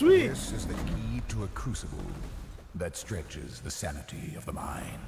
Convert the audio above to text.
Sweet. This is the key to a crucible that stretches the sanity of the mind.